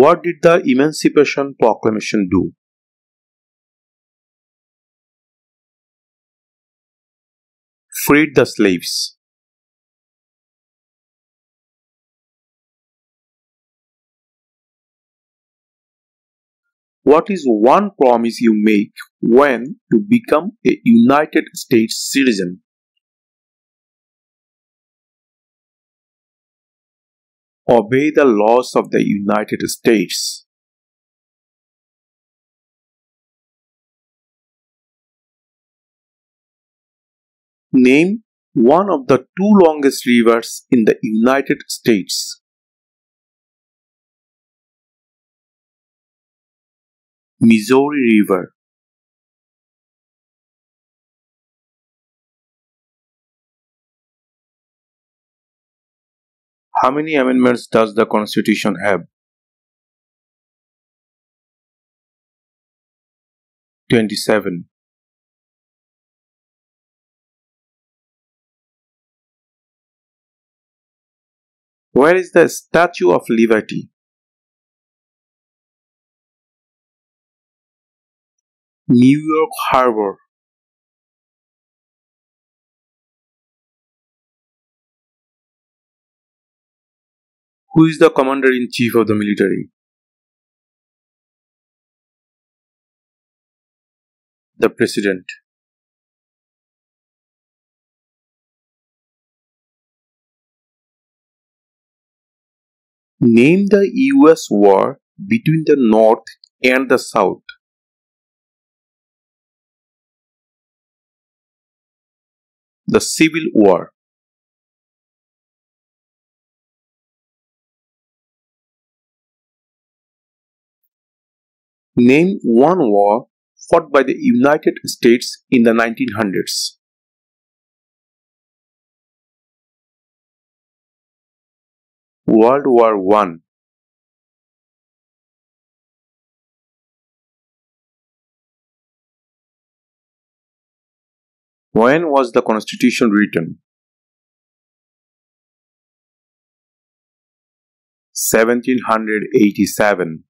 What did the Emancipation Proclamation do? Freed the slaves. What is one promise you make when you become a United States citizen? Obey the laws of the United States. Name one of the two longest rivers in the United States. Missouri River. How many amendments does the Constitution have? 27. Where is the Statue of Liberty? New York Harbor. Who is the Commander in Chief of the military? The President. Name the US war between the North and the South. The Civil War. Name one war fought by the United States in the 1900s. World War One. When was the Constitution written? 1787.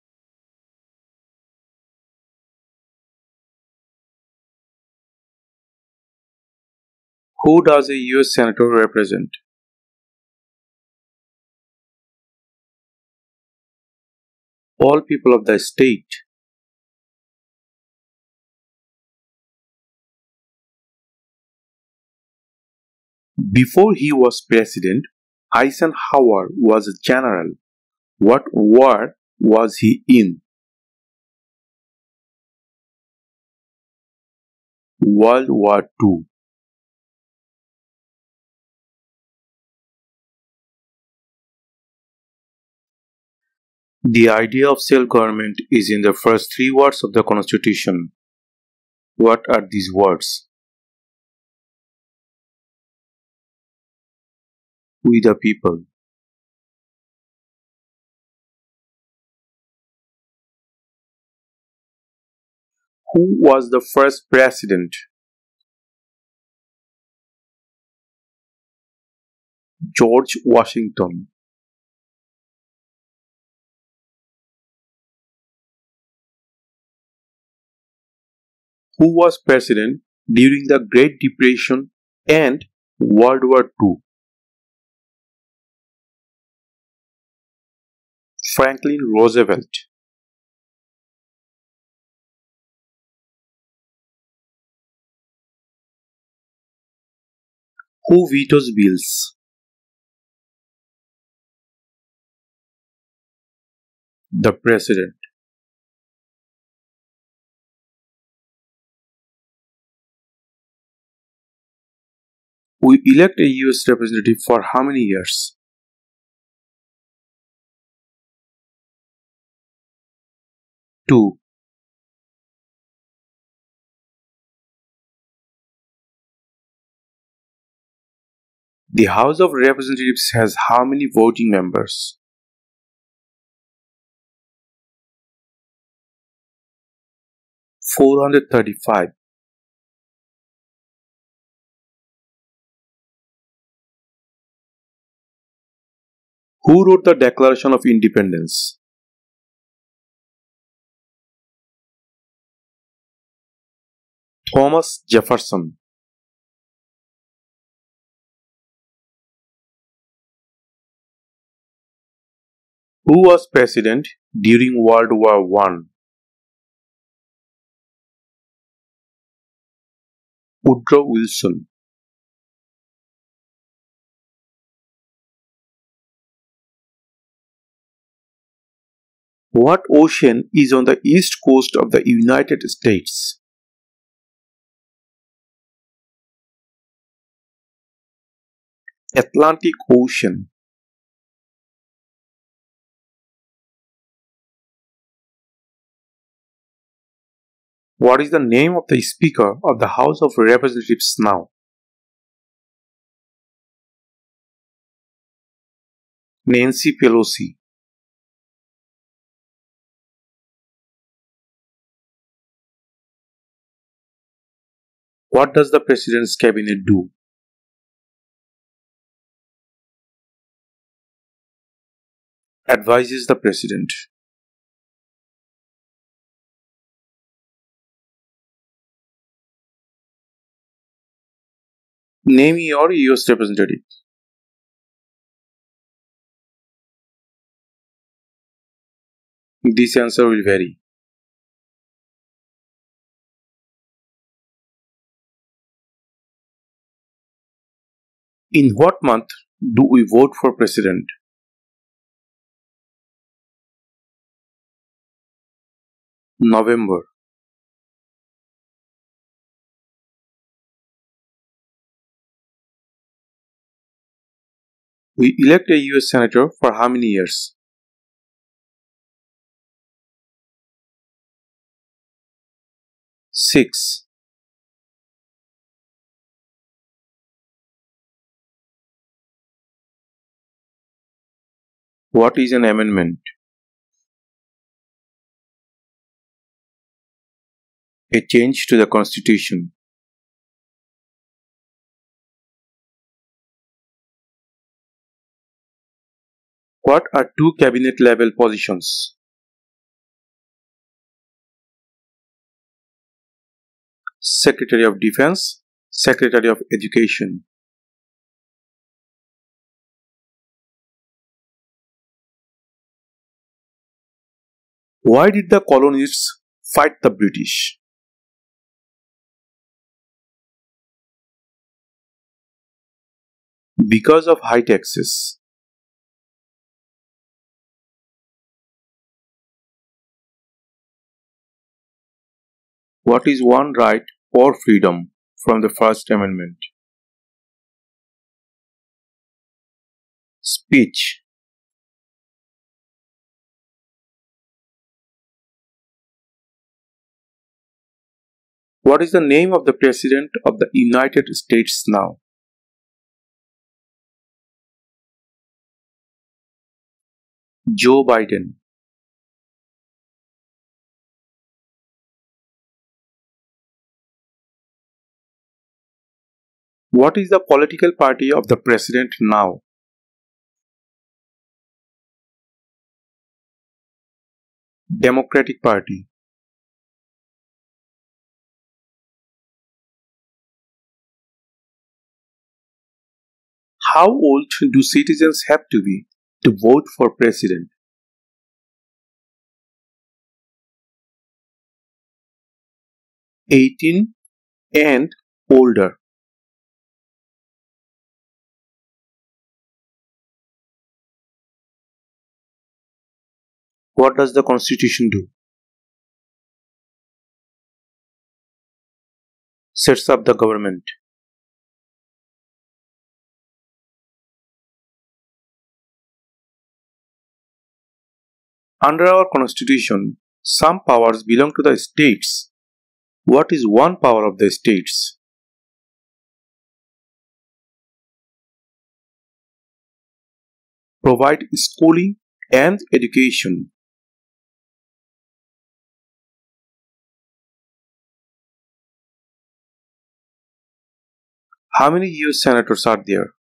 Who does a US Senator represent? All people of the state. Before he was president, Eisenhower was a general. What war was he in? World War II. The idea of self-government is in the first three words of the Constitution. What are these words? We the people. Who was the first president? George Washington. Who was president during the Great Depression and World War II? Franklin Roosevelt. Who vetoes bills? The President. We elect a US representative for how many years? Two. The House of Representatives has how many voting members? 435 Who wrote the Declaration of Independence? Thomas Jefferson. Who was president during World War I? Woodrow Wilson. What ocean is on the east coast of the United States? Atlantic Ocean. What is the name of the Speaker of the House of Representatives now? Nancy Pelosi. What does the President's Cabinet do? Advises the President. Name your US representative. This answer will vary. In what month do we vote for president? November. We elect a US Senator for how many years? Six. What is an amendment? A change to the Constitution. What are two cabinet level positions? Secretary of Defense, Secretary of Education. Why did the colonists fight the British? Because of high taxes. What is one right or freedom from the First Amendment? Speech What is the name of the President of the United States now? Joe Biden. What is the political party of the President now? Democratic Party. How old do citizens have to be to vote for president? Eighteen and older. What does the constitution do? Sets up the government. Under our constitution, some powers belong to the states. What is one power of the states? Provide schooling and education. How many US senators are there?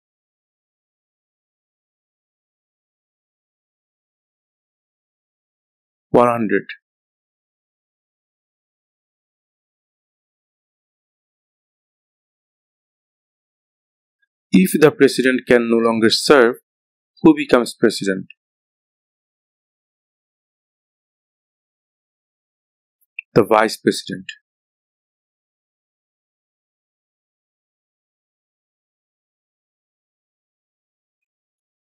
100if the president can no longer serve, who becomes president? The vice president.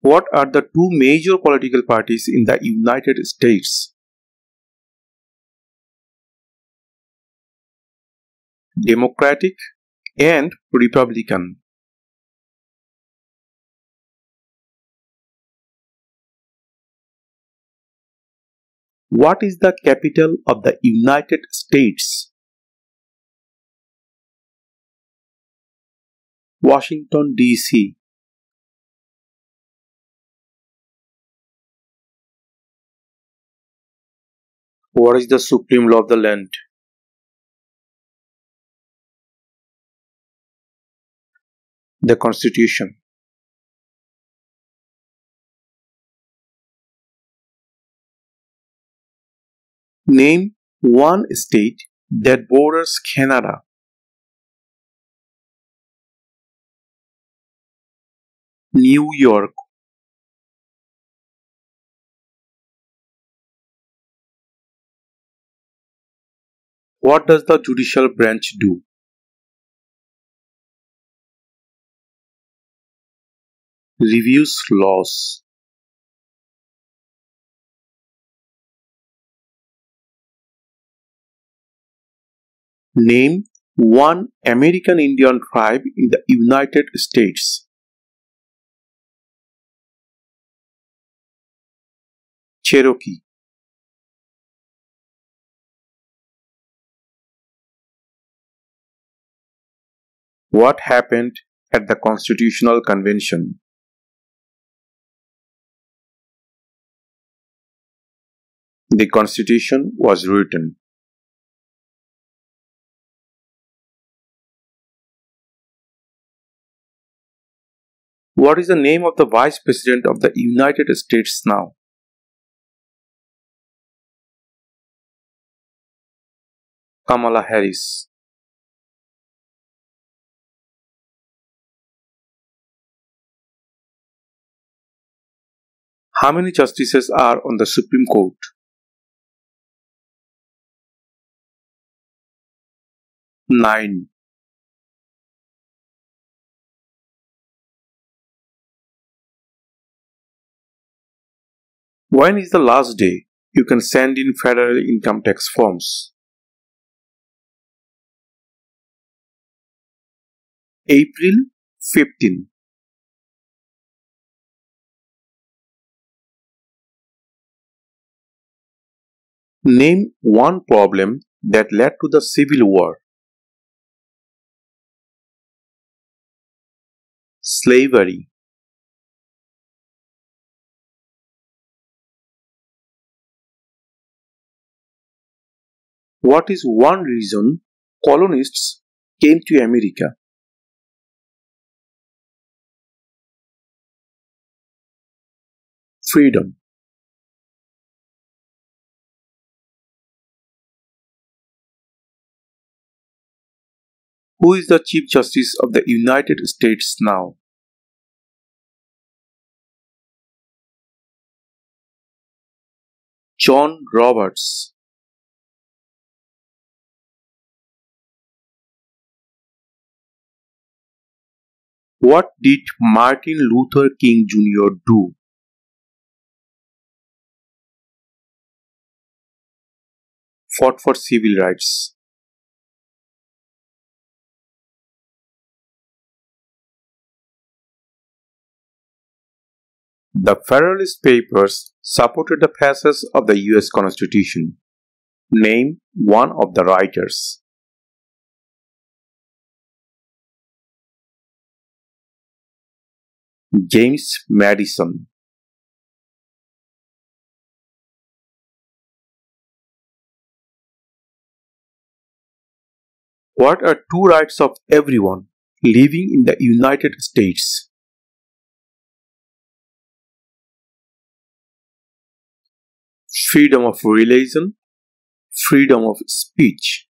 What are the two major political parties in the United States? Democratic and Republican. What is the capital of the United States? Washington, D.C. What is the supreme law of the land? The Constitution. Name one state that borders Canada. New York. What does the judicial branch do? Reviews laws. Name one American Indian tribe in the United States. Cherokee. What happened at the Constitutional Convention? The Constitution was written. What is the name of the Vice President of the United States now? Kamala Harris. How many justices are on the Supreme Court? Nine. When is the last day you can send in federal income tax forms? April 15. Name one problem that led to the Civil War. Slavery. What is one reason colonists came to America? Freedom. Who is the Chief Justice of the United States now? John Roberts. What did Martin Luther King Jr. do? Fought for civil rights. The Federalist Papers supported the passage of the US Constitution. Name one of the writers. James Madison What are two rights of everyone living in the United States? Freedom of religion, freedom of speech.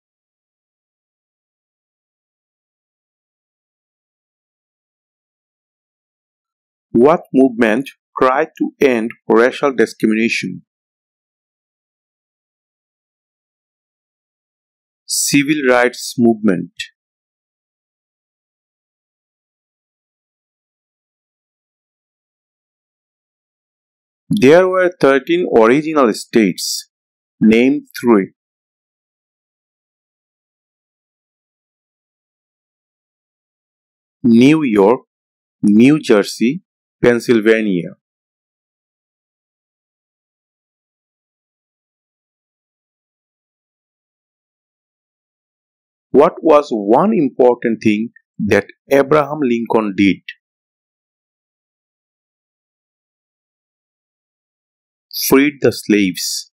What movement tried to end racial discrimination? Civil Rights Movement There were 13 original states. Name three. New York, New Jersey, Pennsylvania. What was one important thing that Abraham Lincoln did? Freed the slaves.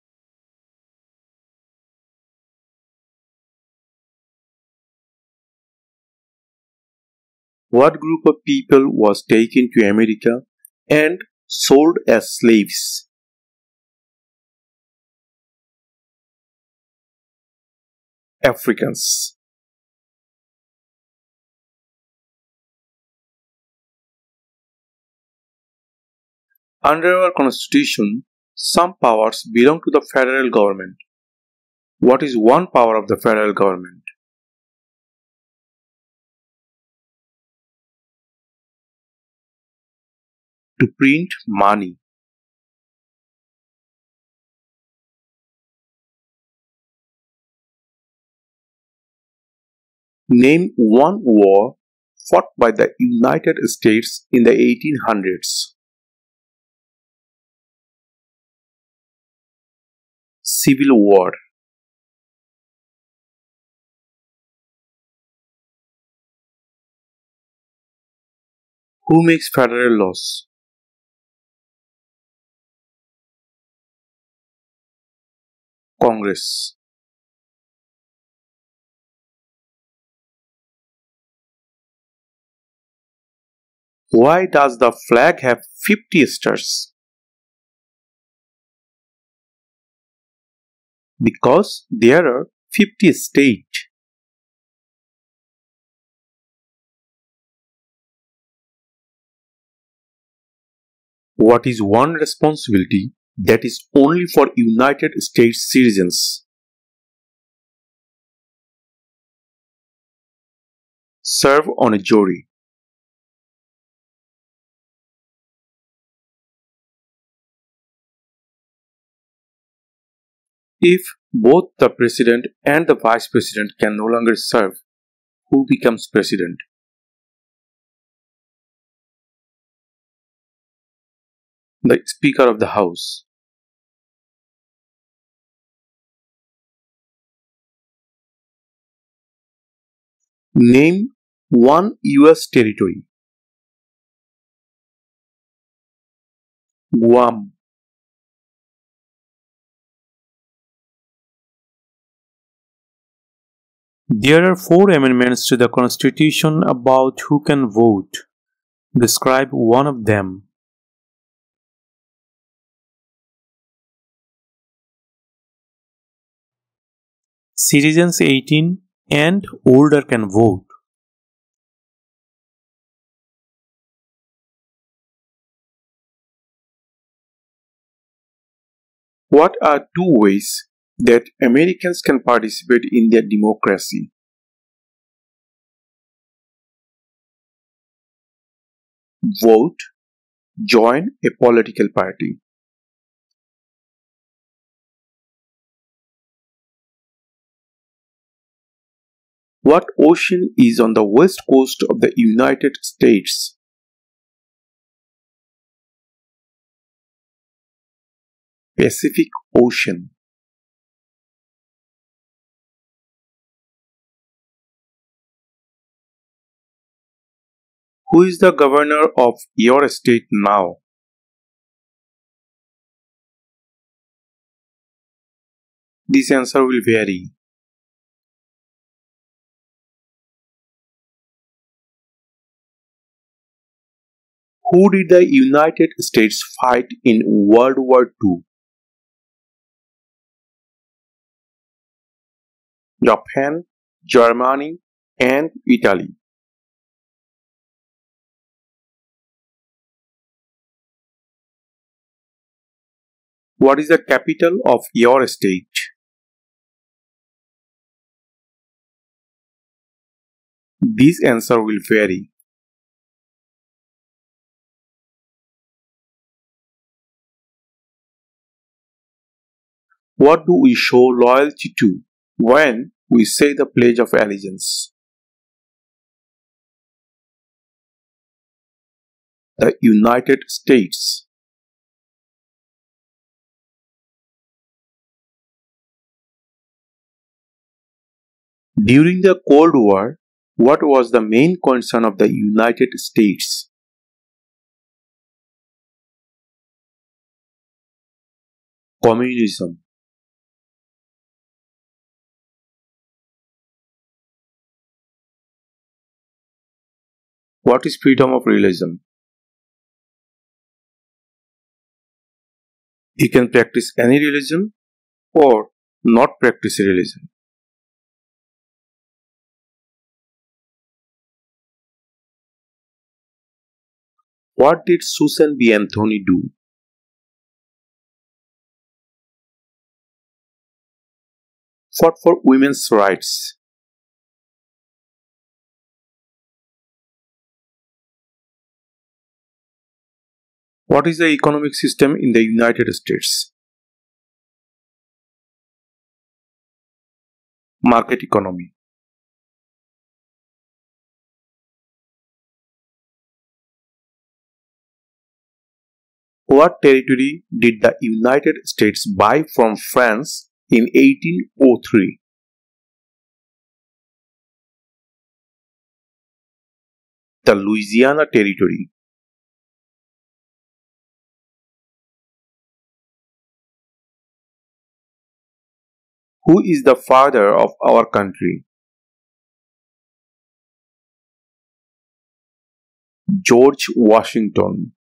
What group of people was taken to America and sold as slaves? Africans. Under our constitution, some powers belong to the federal government. What is one power of the federal government? To print money. Name one war fought by the United States in the 1800s. Civil War Who makes federal laws? Congress. Why does the flag have 50 stars? Because there are 50 states. What is one responsibility that is only for United States citizens? Serve on a jury. If both the president and the vice president can no longer serve, who becomes president? The Speaker of the House. Name one US territory. Guam. There are four amendments to the Constitution about who can vote. Describe one of them. Citizens 18 and older can vote. What are two ways that Americans can participate in their democracy. Vote, join a political party. What ocean is on the west coast of the United States? Pacific Ocean. Who is the governor of your state now? This answer will vary. Who did the United States fight in World War II? Japan, Germany, and Italy. What is the capital of your state? This answer will vary. What do we show loyalty to when we say the Pledge of Allegiance? The United States. During the Cold War, what was the main concern of the United States? Communism. What is freedom of religion? You can practice any religion or not practice religion. What did Susan B. Anthony do? Fought for women's rights. What is the economic system in the United States? Market economy. What territory did the United States buy from France in 1803? The Louisiana Territory. Who is the father of our country? George Washington.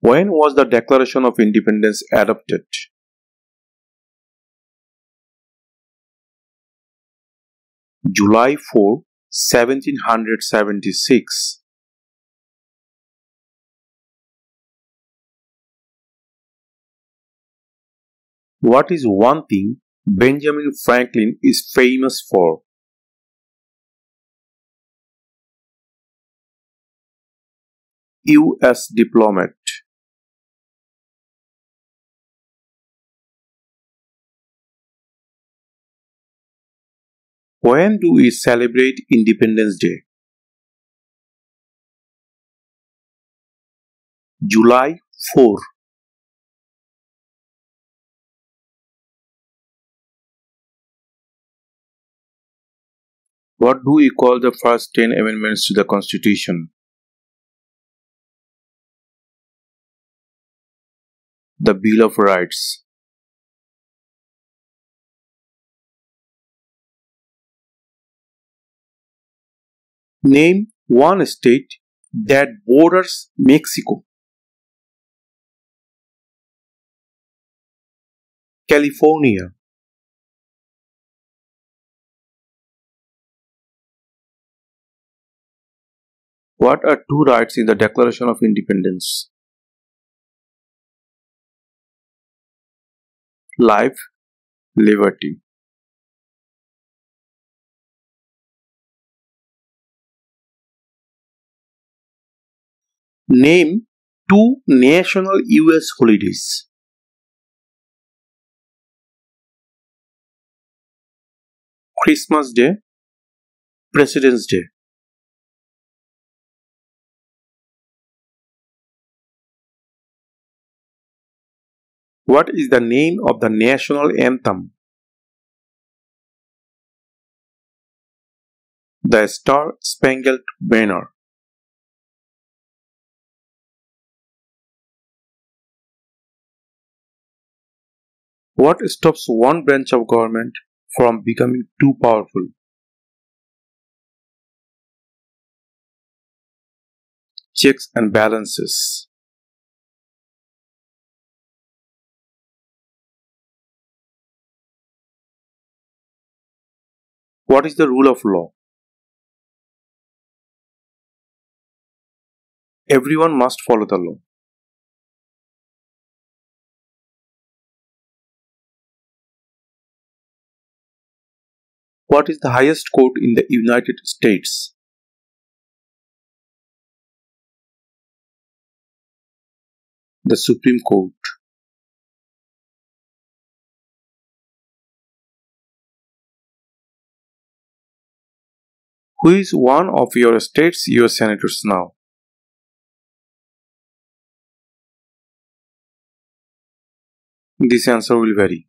When was the Declaration of Independence adopted? July 4, 1776. What is one thing Benjamin Franklin is famous for? U.S. diplomat. When do we celebrate Independence Day? July 4. What do we call the first 10 amendments to the Constitution? The Bill of Rights. Name one state that borders Mexico. California. What are two rights in the Declaration of Independence? Life, liberty. Name two national US holidays. Christmas Day, President's Day. What is the name of the national anthem? The Star Spangled Banner. What stops one branch of government from becoming too powerful? Checks and balances. What is the rule of law? Everyone must follow the law. What is the highest court in the United States? The Supreme Court. Who is one of your state's US senators now? This answer will vary.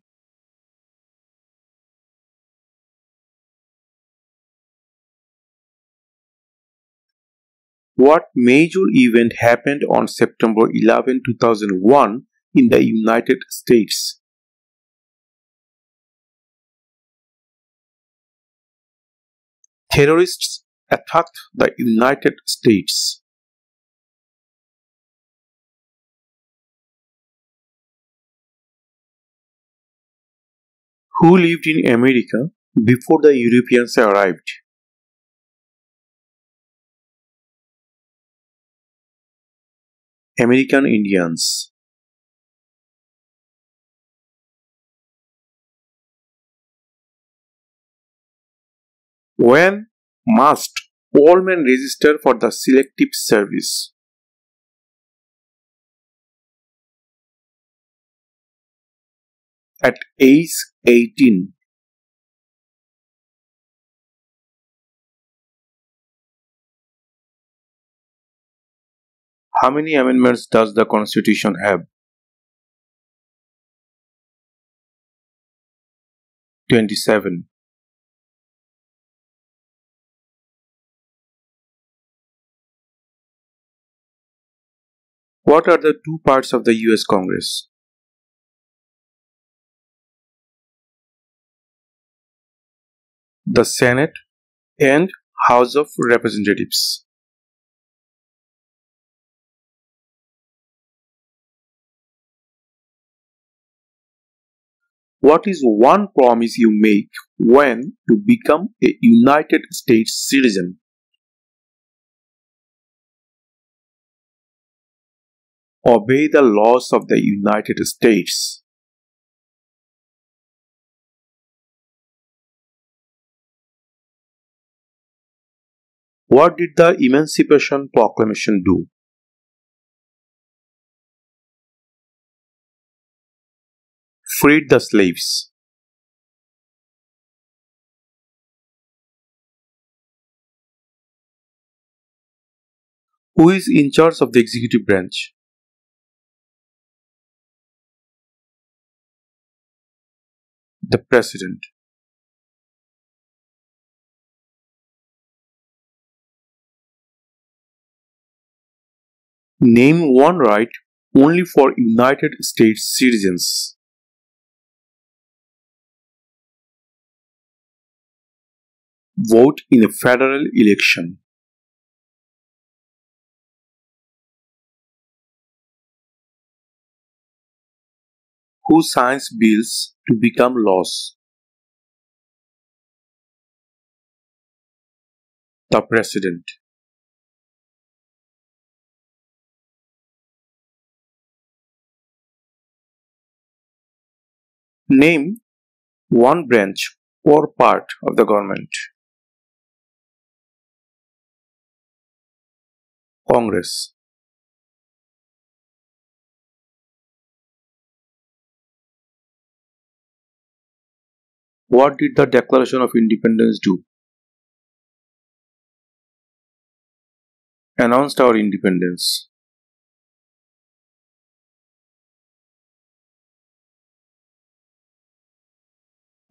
What major event happened on September 11, 2001 in the United States? Terrorists attacked the United States. Who lived in America before the Europeans arrived? American Indians. When must all men register for the selective service? At age 18. How many amendments does the Constitution have? 27. What are the two parts of the US Congress? The Senate and House of Representatives. What is one promise you make when you become a United States citizen? Obey the laws of the United States. What did the Emancipation Proclamation do? Freed the slaves. Who is in charge of the executive branch? the president Name one right only for United States citizens. Vote in a federal election. Who signs bills to become laws? The President. Name one branch or part of the government. Congress. What did the Declaration of Independence do? Announced our independence.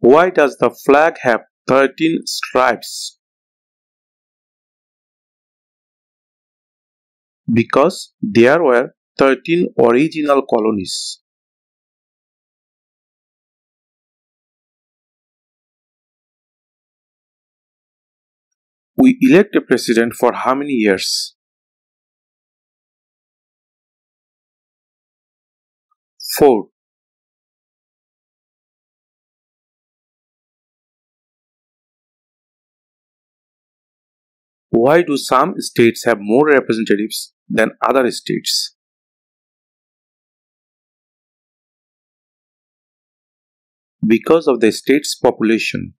Why does the flag have 13 stripes? Because there were 13 original colonies. We elect a president for how many years? Four. Why do some states have more representatives than other states. Because of the state's population,